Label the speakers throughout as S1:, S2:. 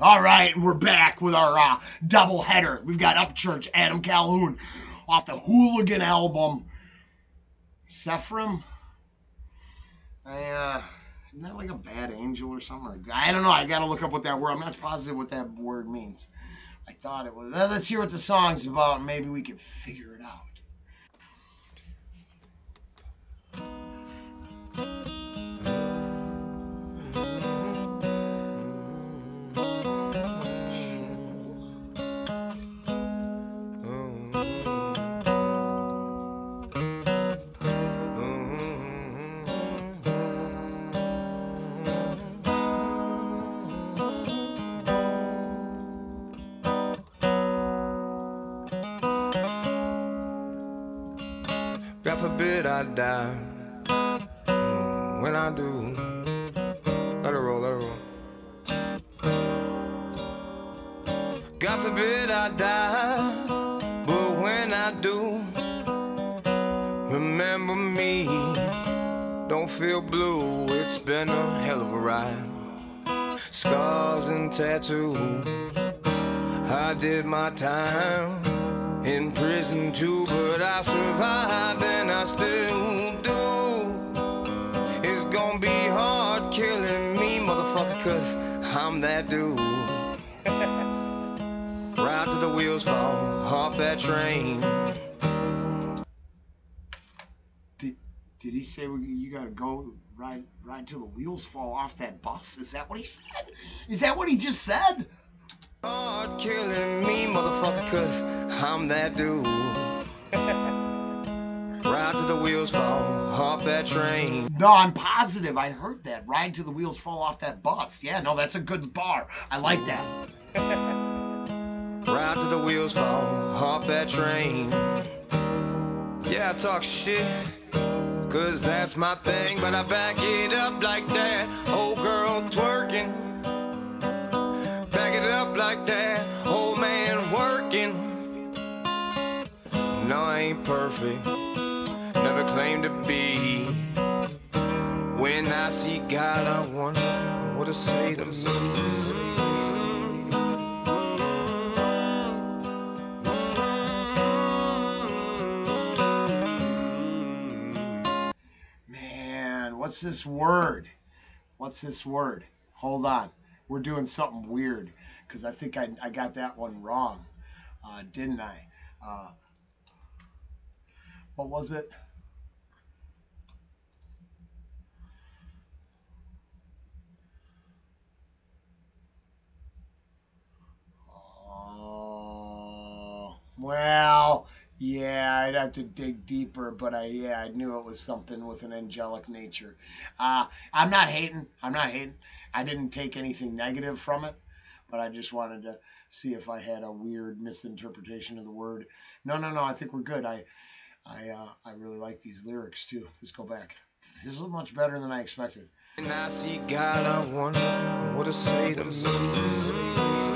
S1: All right, and we're back with our uh, double header. We've got Upchurch, Adam Calhoun, off the Hooligan album. Sephram? I, uh, isn't that like a bad angel or something? I don't know. I got to look up what that word. I'm not positive what that word means. I thought it was. Let's hear what the song's about. Maybe we can figure it out.
S2: God forbid I die. When I do, let it roll, let it roll. God forbid I die, but when I do, remember me. Don't feel blue, it's been a hell of a ride. Scars and tattoos, I did my time in prison too, but I survived and I still do. It's gonna be hard killing me, motherfucker, cause I'm that dude. Ride till the wheels fall off that train.
S1: Did, did he say you got to go ride ride till the wheels fall off that bus? Is that what he said? Is that what he just said?
S2: Hard killing me, motherfucker, cause I'm that dude. Ride to the wheels fall off that train.
S1: No, I'm positive. I heard that. Ride to the wheels fall off that bus. Yeah, no, that's a good bar. I like that.
S2: Ride to the wheels fall off that train. Yeah, I talk shit, cause that's my thing, but I back it up like that. Perfect. Never claimed to be. When I see God, I wonder what to say to me.
S1: Man, what's this word? What's this word? Hold on. We're doing something weird because I think I, I got that one wrong, uh, didn't I? Uh, what was it? Oh, well, yeah, I'd have to dig deeper, but I yeah, I knew it was something with an angelic nature. Uh, I'm not hating. I'm not hating. I didn't take anything negative from it, but I just wanted to see if I had a weird misinterpretation of the word. No, no, no. I think we're good. I, I, uh, I really like these lyrics too. Let's go back. This is much better than I expected.
S2: When I see God, I wonder what to say to me.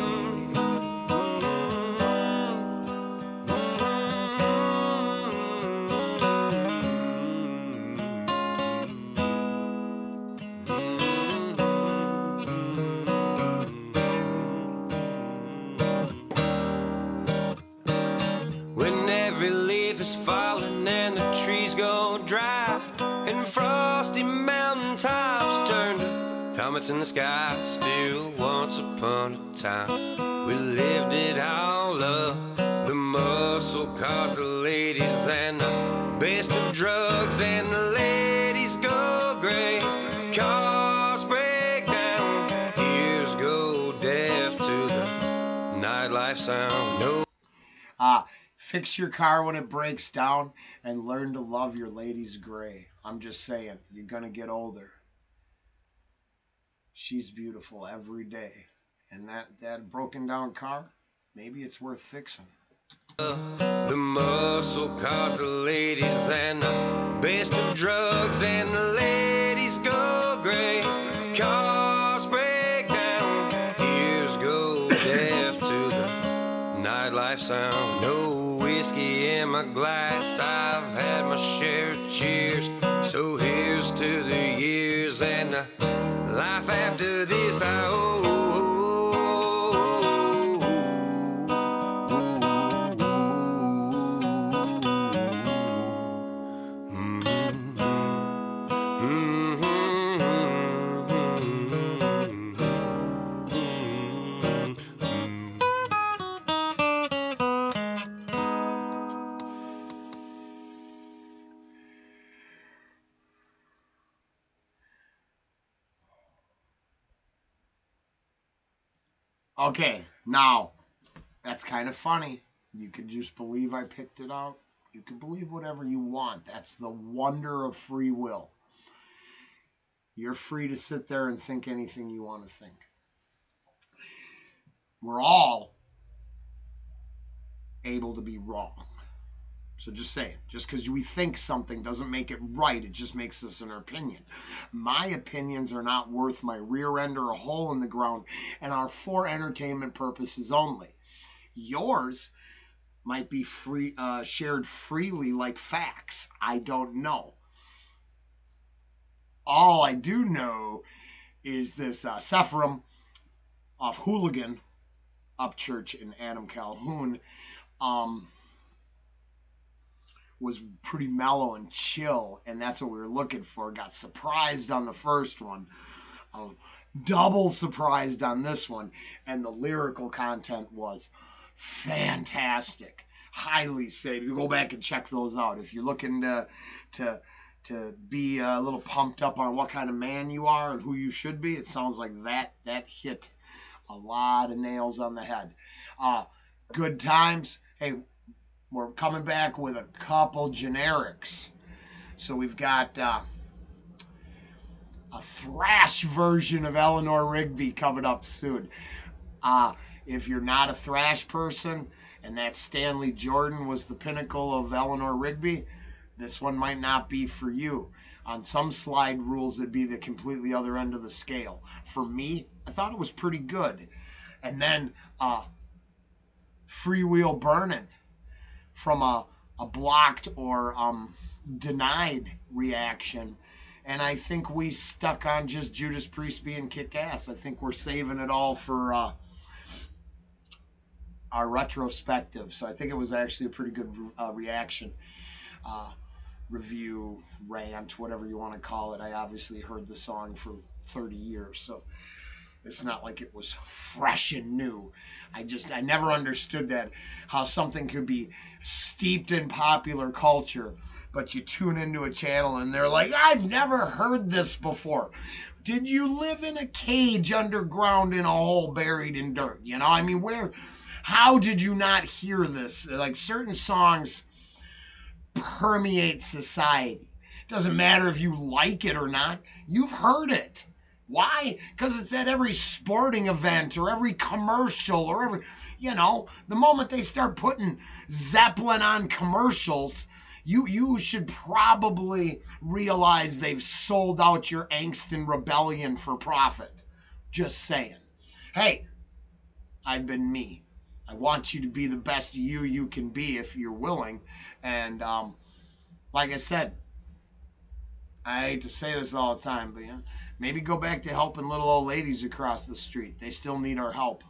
S2: Falling and the trees go dry, and frosty mountain tops turn to comets in the sky. Still, once upon a time, we lived it all up. The muscle cars, the ladies, and the best of drugs, and the ladies go gray. Cars break down, ears go deaf to the nightlife sound. No.
S1: Uh, fix your car when it breaks down and learn to love your ladies gray. I'm just saying, you're going to get older. She's beautiful every day. And that, that broken down car, maybe it's worth fixing.
S2: The muscle cars, the ladies, and the best of drugs, and the ladies go gray. Cars break down, ears go deaf to the nightlife sound. No whiskey in my glass, I've had my share of cheers. So here's to the years and the life after this. I owe.
S1: Okay, now that's kind of funny. You can just believe I picked it out. You can believe whatever you want. That's the wonder of free will. You're free to sit there and think anything you want to think. We're all able to be wrong. So just saying, just because we think something doesn't make it right, it just makes us an opinion. My opinions are not worth my rear end or a hole in the ground and are for entertainment purposes only. Yours might be free uh, shared freely like facts. I don't know. All I do know is this uh, off Hooligan Upchurch in Adam Calhoun um, was pretty mellow and chill, and that's what we were looking for. Got surprised on the first one, um, double surprised on this one, and the lyrical content was fantastic. Highly say to go back and check those out if you're looking to to to be a little pumped up on what kind of man you are and who you should be. It sounds like that that hit a lot of nails on the head. Uh, good times. Hey, we're coming back with a couple generics. So we've got uh, a thrash version of Eleanor Rigby coming up soon. Uh, if you're not a thrash person and that Stanley Jordan was the pinnacle of Eleanor Rigby, this one might not be for you. On some slide rules, it'd be the completely other end of the scale. For me, I thought it was pretty good. And then uh, Freewheel Burning from a, a blocked or um, denied reaction. And I think we stuck on just Judas Priest being kick ass. I think we're saving it all for uh, our retrospective. So I think it was actually a pretty good uh, reaction, uh, review, rant, whatever you want to call it. I obviously heard the song for 30 years, so it's not like it was fresh and new. I just I never understood that how something could be steeped in popular culture, but you tune into a channel and they're like, I've never heard this before. Did you live in a cage underground in a hole buried in dirt? You know, I mean, where how did you not hear this? Like certain songs permeate society. Doesn't matter if you like it or not, you've heard it. Why? Because it's at every sporting event or every commercial or every, you know, the moment they start putting Zeppelin on commercials, you you should probably realize they've sold out your angst and rebellion for profit. Just saying. Hey, I've been me. I want you to be the best you you can be if you're willing. And um, like I said, I hate to say this all the time, but you know, maybe go back to helping little old ladies across the street. They still need our help.